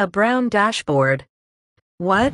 A brown dashboard. What?